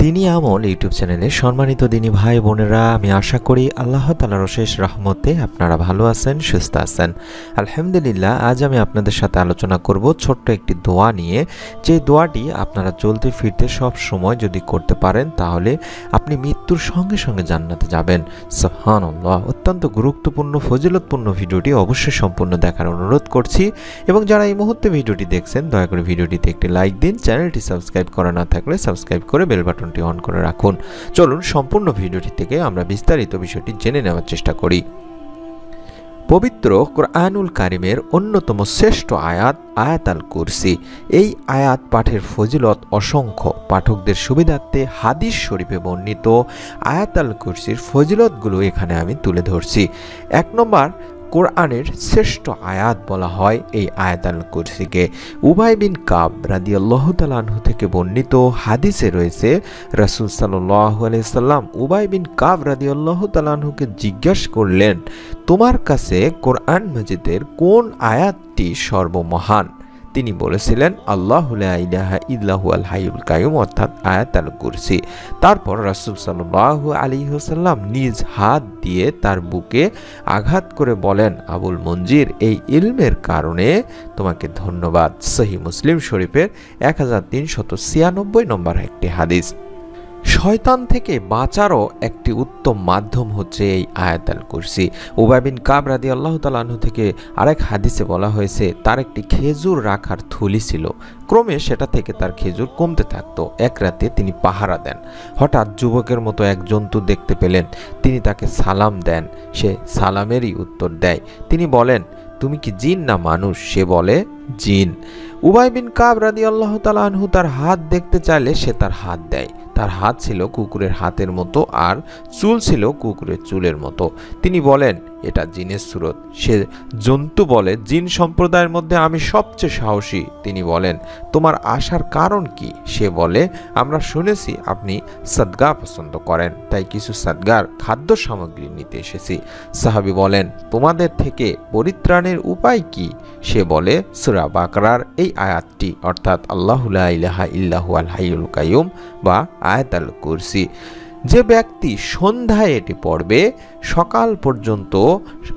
তিনি আমল ইউটিউব চ্যানেলে সম্মানিত দিনী ভাই বোনেরা, আমি আশা করি আল্লাহ তালার অশেষ রহমতে আপনারা ভালো আছেন, সুস্থ আছেন। আলহামদুলিল্লাহ, আজ আমি আপনাদের সাথে আলোচনা করব ছোট্ট একটি দোয়া নিয়ে। যে দোয়াটি আপনারা চলতে ফিরতে সব সময় যদি করতে পারেন, তাহলে আপনি মৃত্যুর সঙ্গে সঙ্গে জান্নাতে যাবেন। সহানুল্লাহ অত্যন্ত গুরুত্বপূর্ণ, ফজিলতপূর্ণ ভিডিওটি অবশ্যই সম্পূর্ণ দেখার অনুরোধ করছি। এবং যারা এই মুহূর্তে ভিডিওটি দেখছেন, দয়া করে ভিডিওটিতে একটি লাইক দিন। চ্যানেলটি সাবস্ক্রাইব করা না থাকলে সাবস্ক্রাইব করে বেল বাটনটি অন করে রাখুন। চলুন, সম্পূর্ণ ভিডিওটি থেকে আমরা বিস্তারিত বিষয়টি জেনে নেওয়ার চেষ্টা করি। পবিত্র কোরআনুল কারিমের অন্যতম শ্রেষ্ঠ আয়াত আয়াত আল কুরসি। এই আয়াত পাঠের ফজিলত অসংখ্য। পাঠকদের সুবিধার্থে হাদিস শরীফে বর্ণিত আয়াত আল কুরসির ফজিলতগুলো এখানে আমি তুলে ধরছি। এক নম্বর কোরআনের শ্রেষ্ঠ আয়াত বলা হয় এই আয়াত আল কুরসিকে। উবাই বিন কাব রাদি আল্লাহ তালাহু থেকে বর্ণিত হাদিসে রয়েছে, রাসুল সাল্লাহ আলাইসাল্লাম উবাই বিন কাব রাদি আল্লাহ তালাহুকে জিজ্ঞাস করলেন, তোমার কাছে কোরআন মজিদের কোন আয়াতটি সর্বমহান? তিনি বলেছিলেন, আল্লাহ ইলাহা ইল্লাহু আল হাইউল কায়ুম অর্থাৎ আয়াত আল কুরসি। তারপর রাসুল সাল্লাহ আলী হোসাল্লাম নিজ হাত দিয়ে তার বুকে আঘাত করে বলেন, আবুল মঞ্জির, এই ইলমের কারণে তোমাকে ধন্যবাদ। সহি মুসলিম শরীফের এক হাজার তিনশত ছিয়ানব্বই নম্বর একটি হাদিস। শয়তান থেকে বাঁচারও একটি উত্তম মাধ্যম হচ্ছে এই আয়াতাল কুরসি উবাবিন কাব রাদি আল্লাহ তালাহু থেকে আরেক হাদিসে বলা হয়েছে, তার একটি খেজুর রাখার থলি ছিল। ক্রমে সেটা থেকে তার খেজুর কমতে থাকতো। এক রাতে তিনি পাহারা দেন। হঠাৎ যুবকের মতো এক জন্তু দেখতে পেলেন। তিনি তাকে সালাম দেন। সে সালামেরই উত্তর দেয়। তিনি বলেন, তুমি কি জিন না মানুষ? সে বলে জিন। উবাই বিন কাব রাদি আল্লাহ তালাহু তার হাত দেখতে চাইলে সে তার হাত দেয়। তার হাত ছিল কুকুরের হাতের মতো আর চুল ছিল কুকুরের চুলের মতো। তিনি বলেন, এটা জিনের সুরত। সে জন্তু বলে, জিন সম্প্রদায়ের মধ্যে আমি সবচেয়ে সাহসী। তিনি বলেন, তোমার আসার কারণ কি? সে বলে, আমরা শুনেছি আপনি সদগা পছন্দ করেন, তাই কিছু সদগার খাদ্য সামগ্রী নিতে এসেছি। সাহাবি বলেন, তোমাদের থেকে পরিত্রাণের উপায় কি? সে বলে, সুরা বাকরার এই আয়াতটি, অর্থাৎ আল্লাহুল্লাহ ইলাহা আল হাইউল কায়ুম বা আয়াত আল কুরসি। যে ব্যক্তি সন্ধ্যায় এটি পড়বে সকাল পর্যন্ত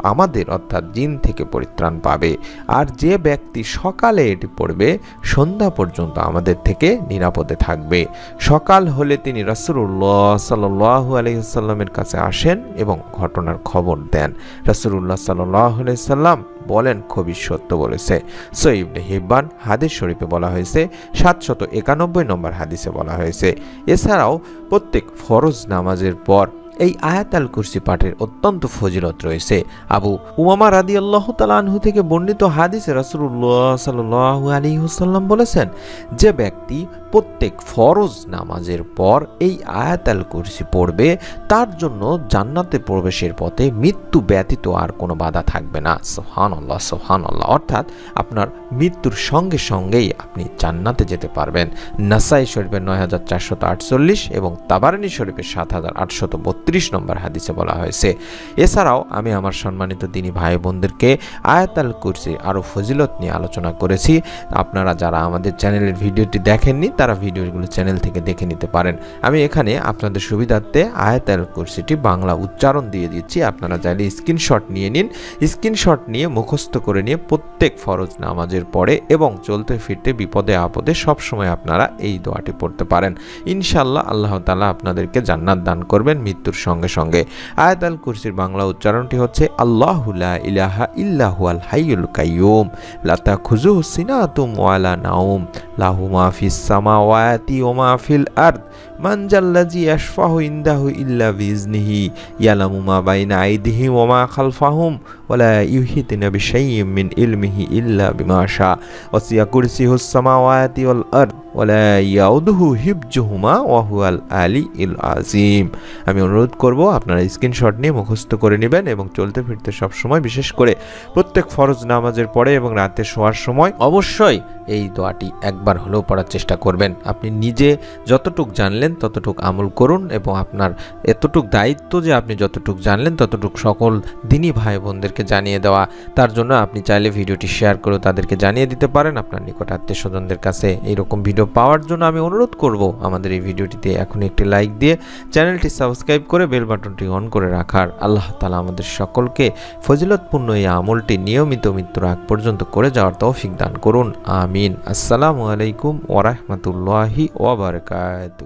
আমাদের অর্থাৎ জিন থেকে পরিত্রাণ পাবে। আর যে ব্যক্তি সকালে এটি পড়বে, সন্ধ্যা পর্যন্ত আমাদের থেকে নিরাপদে থাকবে। সকাল হলে তিনি রাসুল্লাহ সাল্লু আলহিসাল্লামের কাছে আসেন এবং ঘটনার খবর দেন। রাসুল্লাহ সাল্লাহ সাল্লাম বলেন, খুবই সত্য বলেছে। সৈবনে হিব্বান হাদিস শরীফে বলা হয়েছে, সাতশত একানব্বই নম্বর হাদিসে বলা হয়েছে। এছাড়াও প্রত্যেক ফরজ নামাজের পর এই আয়াত আল কুরসি পাঠের অত্যন্ত ফজিলত রয়েছে। আবু উমামা রাদি আল্লাহ তালাহু থেকে বর্ণিত হাদিসে রাসুল্লাহ সাল্লাহ আলী হুসাল্লাম বলেছেন, যে ব্যক্তি প্রত্যেক ফরজ নামাজের পর এই আয়াত আল কুরসি পড়বে, তার জন্য জান্নাতে প্রবেশের পথে মৃত্যু ব্যতীত আর কোনো বাধা থাকবে না। সোহান আল্লাহ সোহান আল্লাহ অর্থাৎ আপনার মৃত্যুর সঙ্গে সঙ্গেই আপনি জান্নাতে যেতে পারবেন। নাসাই শরীফের নয় হাজার চারশত আটচল্লিশ এবং তাবারানি শরীফের সাত হাজার আটশত নম্বর হাদিসে বলা হয়েছে, এছাড়াও আমি আমার সম্মানিত দিনী ভাই বোনদেরকে আয়াত আল কুরসি আরও ফজিলত নিয়ে আলোচনা করেছি। আপনারা যারা আমাদের চ্যানেলের ভিডিওটি দেখেননি, তারা ভিডিওগুলো চ্যানেল থেকে দেখে নিতে পারেন। আমি এখানে আপনাদের সুবিধার্থে আয়াত আল কুরসিটি বাংলা উচ্চারণ দিয়ে দিচ্ছি। আপনারা চাইলে স্ক্রিনশট নিয়ে নিন। স্ক্রিনশট নিয়ে মুখস্থ করে নিয়ে প্রত্যেক ফরজ নামাজের পরে এবং চলতে ফিরতে বিপদে আপদে সবসময় আপনারা এই দোয়াটি পড়তে পারেন। ইনশাল্লাহ আল্লাহ তালা আপনাদেরকে জান্নাত দান করবেন, মৃত্যুর সঙ্গে সঙ্গে। আয়াত আল কুরসির বাংলা উচ্চারণটি হচ্ছে আল্লাহুল্লা ইলাহা ইল্লাহু আল হাইয়ুল কাইয়ুম লাতা খুজু সিনাতুম ওয়ালা নাউম লাহু মাফিস সামাওয়াতি ওয়া মাফিল আরদ। মান জাল্লাজি আশফাহু ইনদাহু ইল্লা বিইজনিহি ইয়ালামু মা বাইনা আইদিহিম ওয়া মা খালফাহুম ওয়ালা ইউহিতুনা বিশাইয়্যিম মিন ইলমিহি ইল্লা বিমা শা ওয়াসিয়া কুরসিহুস সামাওয়াতি ওয়াল আরদ ওয়ালা ইয়াউদুহু হিবজুহুমা, ওয়া হুয়াল আলী ইল আজিম আমি অনুরোধ করব, আপনারা স্ক্রিনশট নিয়ে মুখস্থ করে নেবেন এবং চলতে ফিরতে সব সময়, বিশেষ করে প্রত্যেক ফরজ নামাজের পরে এবং রাতে শোয়ার সময় অবশ্যই এই দোয়াটি একবার হলেও পড়ার চেষ্টা করবেন। আপনি নিজে যতটুক জানলেন জানলেন, ততটুক আমল করুন এবং আপনার এতটুক দায়িত্ব যে আপনি যতটুক জানলেন, ততটুক সকল দিনই ভাই বোনদেরকে জানিয়ে দেওয়া। তার জন্য আপনি চাইলে ভিডিওটি শেয়ার করে তাদেরকে জানিয়ে দিতে পারেন। আপনার নিকট আত্মীয় স্বজনদের কাছে এইরকম ভিডিও পাওয়ার জন্য আমি অনুরোধ করব আমাদের এই ভিডিওটিতে এখন একটি লাইক দিয়ে চ্যানেলটি সাবস্ক্রাইব করে বেল বাটনটি অন করে রাখার। আল্লাহ তালা আমাদের সকলকে ফজিলতপূর্ণ এই আমলটি নিয়মিত মৃত্যুর আগ পর্যন্ত করে যাওয়ার তৌফিক দান করুন। আমিন। আসসালামু আলাইকুম ওরহমতুল্লাহি ওবরকাতু